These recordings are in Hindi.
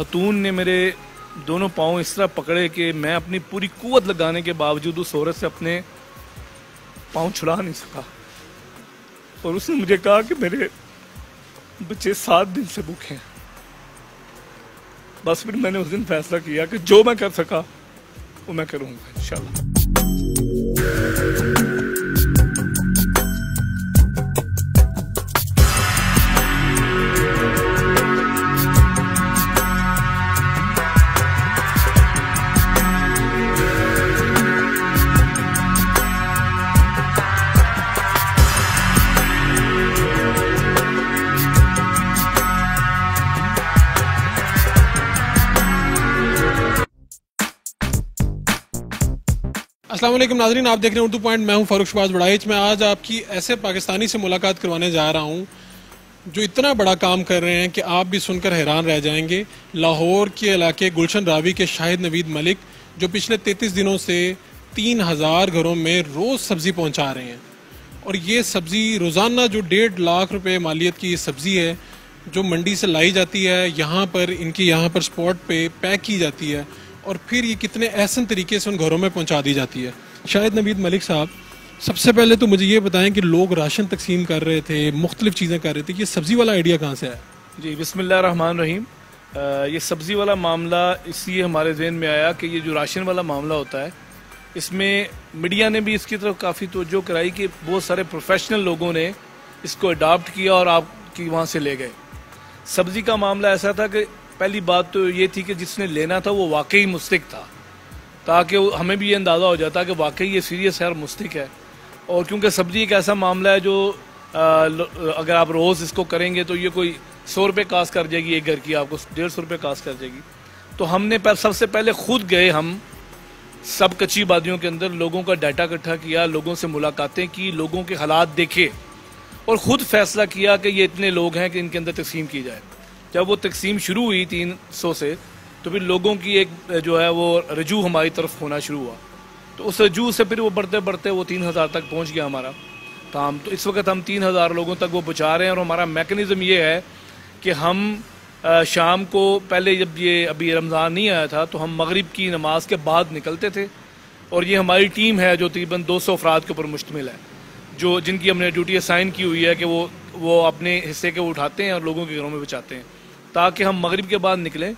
खतून ने मेरे दोनों पाँव इस तरह पकड़े कि मैं अपनी पूरी कुवत लगाने के बावजूद उस औरत से अपने पाँव छुड़ा नहीं सका। और उसने मुझे कहा कि मेरे बच्चे सात दिन से भूखे हैं। बस फिर मैंने उस दिन फैसला किया कि जो मैं कर सका, वो मैं करूँगा, इंशाल्लाह। वालेकुम नाजरीन, आप देख रहे हैं उर्दू पॉइंट, मैं हूँ फारूक शबाज बड़ाइच मैं आज आपकी ऐसे पाकिस्तानी से मुलाकात करवाने जा रहा हूँ, जो इतना बड़ा काम कर रहे हैं कि आप भी सुनकर हैरान रह जाएँगे। लाहौर के इलाके गुलशन रावी के शाहिद नवीद मलिक, जो पिछले 33 दिनों से तीन हज़ार घरों में रोज़ सब्ज़ी पहुँचा रहे हैं। और ये सब्ज़ी, रोज़ाना जो डेढ़ लाख रुपये मालियत की सब्ज़ी है, जो मंडी से लाई जाती है, यहाँ पर, इनकी यहाँ पर स्पॉट पर पैक की जाती है। और फिर ये कितने एहसन तरीके से उन घरों में पहुँचा दी जाती है। शायद नवीद मलिक साहब, सबसे पहले तो मुझे ये बताएँ कि लोग राशन तकसीम कर रहे थे, मुख्तलिफ़ चीज़ें कर रहे थे, ये सब्ज़ी वाला आइडिया कहाँ से आया? जी, बिस्मिल्लाह रहमान रहीम। ये सब्ज़ी वाला मामला इसलिए हमारे जहन में आया कि ये जो राशन वाला मामला होता है, इसमें मीडिया ने भी इसकी तरफ़ काफ़ी तवज्जो कराई कि बहुत सारे प्रोफेशनल लोगों ने इसको अडाप्ट किया और आपकी वहाँ से ले गए। सब्ज़ी का मामला ऐसा था कि पहली बात तो ये थी कि जिसने लेना था वो वाकई मुस्तक था ताकि हमें भी ये अंदाज़ा हो जाता कि वाकई ये सीरियस है और मुस्तक है। और क्योंकि सब्ज़ी एक ऐसा मामला है जो आ, अगर आप रोज़ इसको करेंगे तो ये कोई सौ रुपये कास्ट कर जाएगी एक घर की आपको डेढ़ सौ रुपये कास्ट कर जाएगी। तो हमने पर, सबसे पहले खुद गए हम सब कच्ची वादियों के अंदर लोगों का डाटा इकट्ठा किया लोगों से मुलाकातें की लोगों के हालात देखे और ख़ुद फैसला किया कि ये इतने लोग हैं कि इनके अंदर तकसीम की जाए। जब वो तकसीम शुरू हुई तीन सौ से तो फिर लोगों की एक जो है वो रजू हमारी तरफ़ होना शुरू हुआ। तो उस रजू से फिर वो बढ़ते बढ़ते वो तीन हज़ार तक पहुँच गया हमारा। काम तो इस वक्त हम तीन हज़ार लोगों तक वो पहुँचा रहे हैं और हमारा मैकेनिज़्म ये है कि हम शाम को पहले जब ये अभी रमज़ान नहीं आया था तो हम मगरिब की नमाज़ के बाद निकलते थे। और ये हमारी टीम है जो तकरीबन दो सौ अफराद के ऊपर मुश्तमिल है, जो जिनकी हमने ड्यूटी असाइन की हुई है कि वो वो अपने हिस्से के उठाते हैं और लोगों के घरों में बचाते हैं। ताकि हम मगरब के बाद निकलें।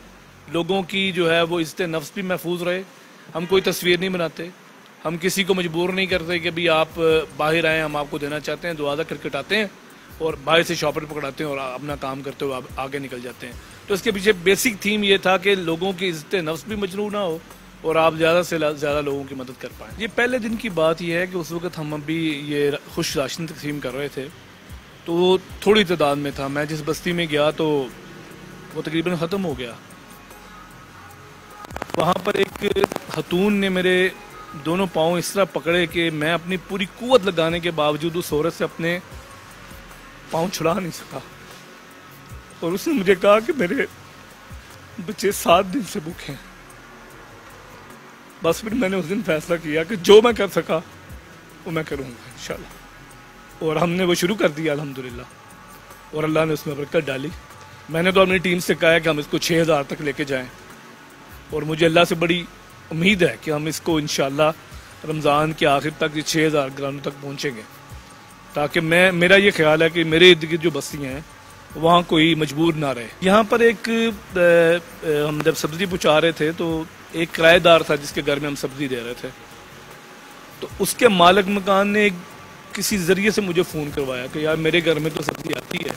लोगों की जो है वो इज़्ज़त नफ्स भी महफूज रहे। हम कोई तस्वीर नहीं बनाते। हम किसी को मजबूर नहीं करते कि भाई आप बाहर आएँ, हम आपको देना चाहते हैं दुआदा क्रिकेट आते हैं और बाहर से शॉपर पकड़ाते हैं और अपना काम करते हुए आगे निकल जाते हैं। तो इसके पीछे बेसिक थीम ये था कि लोगों की इज़्ज़त नफ्स भी मजनू ना हो और आप ज़्यादा से ज़्यादा लोगों की मदद कर पाएँ। ये पहले दिन की बात यह है कि उस वक्त हम अभी ये खुश राशन तकसीम कर रहे थे। तो थोड़ी तादाद में था। मैं जिस बस्ती में गया तो वो तकरीबन ख़त्म हो गया। वहाँ पर एक खतून ने मेरे दोनों पाँव इस तरह पकड़े कि मैं अपनी पूरी कुवत लगाने के बावजूद उस औरत से अपने पाँव छुड़ा नहीं सका। और उसने मुझे कहा कि मेरे बच्चे सात दिन से भूखे हैं। बस फिर मैंने उस दिन फैसला किया कि जो मैं कर सका, वो मैं करूँगा, इंशाल्लाह। और हमने वो शुरू कर दिया, अल्हम्दुलिल्लाह। और अल्लाह ने उसमें बरकत डाली। मैंने तो अपनी टीम से कहा है कि हम इसको छः हज़ार तक लेके जाएँ। और मुझे अल्लाह से बड़ी उम्मीद है कि हम इसको इन रमज़ान के आखिर तक ये छः हज़ार ग्रामों तक पहुँचेंगे। ताकि मैं, मेरा ये ख्याल है कि मेरे इर्द गिर्द जो बस्तियाँ हैं, वहाँ कोई मजबूर ना रहे। यहाँ पर एक हम जब सब्ज़ी पहुँचा रहे थे तो एक किराएदार था जिसके घर में हम सब्ज़ी दे रहे थे। तो उसके मालिक मकान ने किसी ज़रिए से मुझे फ़ोन करवाया कि यार मेरे घर में तो सब्ज़ी आती है।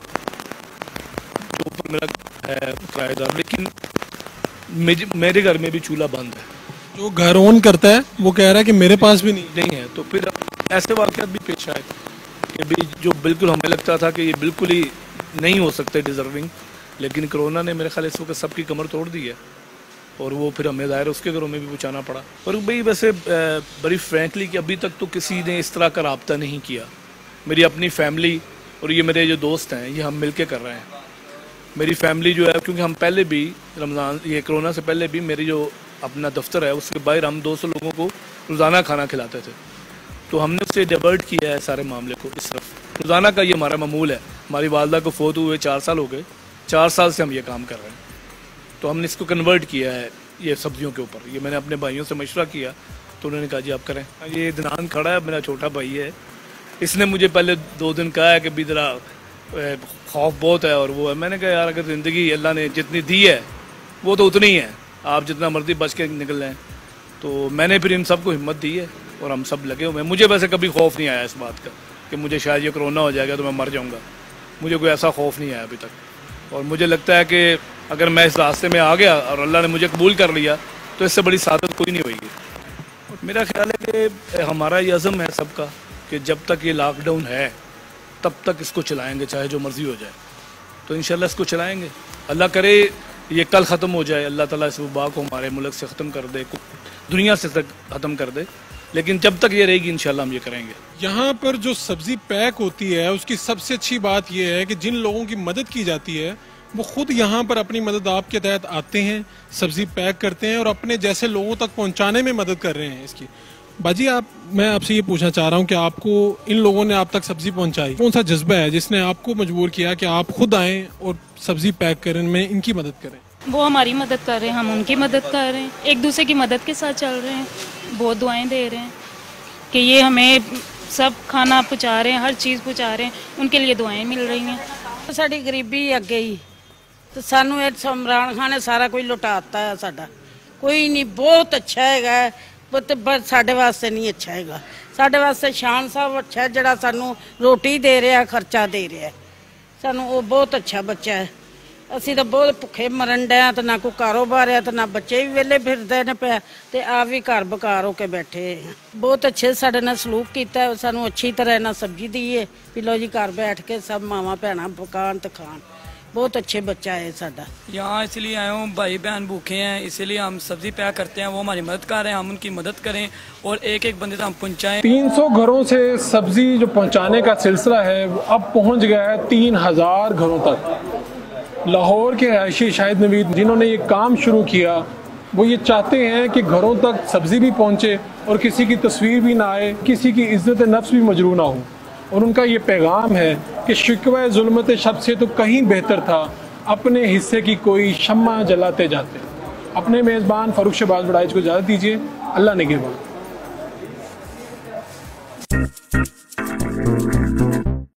मेरा है किराएदार लेकिन मेरे घर में भी चूल्हा बंद है। जो घर ओन करता है वो कह रहा है कि मेरे पास भी नहीं। नहीं है। तो फिर ऐसे वाक़ भी पेश आए कि भी जो बिल्कुल हमें लगता था कि ये बिल्कुल ही नहीं हो सकते डिज़र्विंग लेकिन कोरोना ने मेरे ख्याल इस वक्त सबकी कमर तोड़ दी है। और वो फिर हमें ज़ाहिर उसके घरों में भी पहुँचाना पड़ा। और भाई वैसे बड़ी फ्रेंकली कि अभी तक तो किसी ने इस तरह का रबता नहीं किया। मेरी अपनी फैमिली और ये मेरे जो दोस्त हैं ये हम मिल कर रहे हैं। मेरी फैमिली जो है, क्योंकि हम पहले भी रमज़ान, ये कोरोना से पहले भी मेरी जो अपना दफ्तर है, उसके बाहर हम 200 लोगों को रोज़ाना खाना खिलाते थे। तो हमने उससे डिवर्ट किया है सारे मामले को इस तरफ़। रोज़ाना का ये हमारा मामूल है। हमारी वालदा को फोत हुए चार साल हो गए। चार साल से हम ये काम कर रहे हैं। तो हमने इसको कन्वर्ट किया है ये सब्जियों के ऊपर। ये मैंने अपने भाइयों से मशवरा किया तो उन्होंने कहा, जी, आप करें। ये दनान खड़ा है, मेरा छोटा भाई है। इसने मुझे पहले दो दिन कहा है कि भी ज़रा खौफ बहुत है और वो है। मैंने कहा, यार, अगर ज़िंदगी अल्लाह ने जितनी दी है, वो तो उतनी ही। आप जितना मर्ज़ी बच के निकल जाएँ तो मैंने फिर इन सबको हिम्मत दी है और हम सब लगे हुए हैं। मुझे वैसे कभी खौफ नहीं आया इस बात का कि मुझे शायद ये कोरोना हो जाएगा तो मैं मर जाऊँगा। मुझे कोई ऐसा खौफ नहीं आया अभी तक। और मुझे लगता है कि अगर मैं इस रास्ते में आ गया और अल्लाह ने मुझे कबूल कर लिया तो इससे बड़ी सादत कोई नहीं होगी मेरा ख्याल है कि हमारा ये अज़म है सबका कि जब तक ये लॉकडाउन है तब तक इसको चलाएँगे, चाहे जो मर्ज़ी हो जाए। तो इन इसको चलाएँगे। अल्लाह करे, ये कल ख़त्म हो जाए। अल्लाह ताला इस वबा को हमारे मुल्क से ख़त्म कर दे, दुनिया से तक ख़त्म कर दे। लेकिन जब तक ये रहेगी, इंशाल्लाह हम ये करेंगे। यहाँ पर जो सब्ज़ी पैक होती है, उसकी सबसे अच्छी बात यह है कि जिन लोगों की मदद की जाती है, वो खुद यहाँ पर अपनी मदद आपके तहत आते हैं, सब्ज़ी पैक करते हैं और अपने जैसे लोगों तक पहुँचाने में मदद कर रहे हैं इसकी। बाजी आप मैं आपसे ये पूछना चाह रहा हूँ कि आपको इन लोगों ने आप तक सब्ज़ी पहुँचाई? कौन सा जज्बा है जिसने आपको मजबूर किया कि आप खुद आए और सब्ज़ी पैक करने में इनकी मदद करें? वो हमारी मदद कर रहे हैं हम उनकी मदद कर रहे हैं। एक दूसरे की मदद के साथ चल रहे हैं बहुत दुआएँ दे रहे हैं कि ये हमें सब खाना पहुँचा रहे हैं हर चीज़ पहुँचा रहे हैं उनके लिए दुआएँ मिल रही हैं। तो साड़ी गरीबी अगे ही। तो सानू इमरान खान ने सारा कोई लुटाता है साढ़ा। कोई नहीं बहुत अच्छा है ਬਟ ਸਾਡੇ ਵਾਸਤੇ ਨਹੀਂ ਅੱਛਾ ਹੈਗਾ। ਸਾਡੇ ਵਾਸਤੇ ਸ਼ਾਨ ਸਾਹਿਬ ਅੱਛਾ ਜਿਹੜਾ ਸਾਨੂੰ ਰੋਟੀ ਦੇ ਰਿਹਾ, ਖਰਚਾ ਦੇ ਰਿਹਾ ਸਾਨੂੰ ਉਹ ਬਹੁਤ ਅੱਛਾ ਬੱਚਾ ਹੈ। ਅਸੀਂ ਤਾਂ ਬਹੁਤ ਭੁੱਖੇ ਮਰਨ ਡਿਆ ਤੇ ਨਾ ਕੋਈ ਕਾਰੋਬਾਰ ਆ ਤੇ ਨਾ ਬੱਚੇ ਵੀ ਵਿਹਲੇ ਫਿਰਦੇ ਨੇ ਪਿਆ ਤੇ ਆਪ ਵੀ ਘਰ ਬਕਾਰ ਹੋ ਕੇ ਬੈਠੇ ਬਹੁਤ ਅੱਛੇ ਸਾਡੇ ਨਾਲ ਸਲੂਕ ਕੀਤਾ ਸਾਨੂੰ ਅੱਛੀ ਤਰ੍ਹਾਂ ਨਾਲ ਸਬਜ਼ੀ ਦੀਏ ਵੀ ਲਓ ਜੀ, ਘਰ ਬੈਠ ਕੇ ਸਭ ਮਾਵਾਂ ਭੈਣਾਂ ਪਕਾਣ ਤੇ ਖਾਣ। बहुत अच्छे बच्चा है साडा। यहाँ इसलिए आए हूँ भाई बहन भूखे हैं इसीलिए हम सब्ज़ी पैक करते हैं वो हमारी मदद कर रहे हैं हम उनकी मदद करें और एक एक बंदे तक हम पहुँचाएँ। 300 घरों से सब्ज़ी जो पहुँचाने का सिलसिला है अब पहुँच गया है तीन हज़ार घरों तक। लाहौर के रहायशी शाहिद नवीद जिन्होंने ये काम शुरू किया वो ये चाहते हैं कि घरों तक सब्ज़ी भी पहुँचे और किसी की तस्वीर भी ना आए किसी की इज़्ज़त नफ्स भी मजरू ना हो। और उनका ये पैगाम है कि शिकवा जुलमत शब से तो कहीं बेहतर था, अपने हिस्से की कोई शम्मा जलाते जाते। अपने मेज़बान फरूख शबाज बड़ाइज को इजाज़त दीजिए, अल्लाह ने